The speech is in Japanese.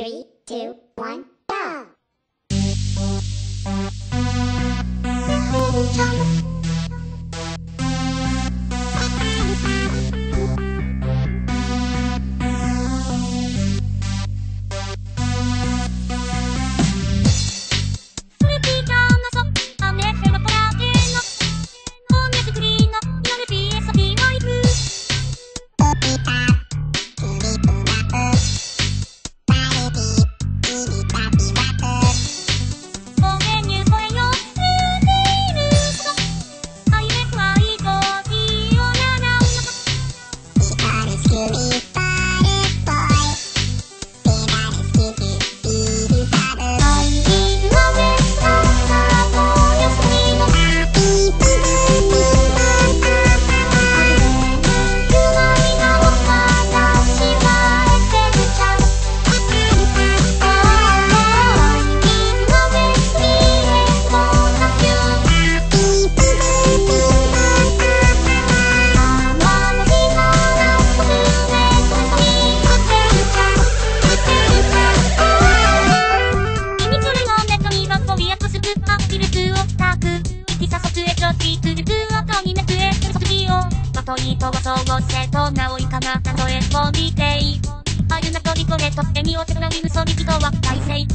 Three, two, one, years. と糸を通せとないかな例えを見ていあるなとにこれと笑みをつなぎ嘘に人は大勢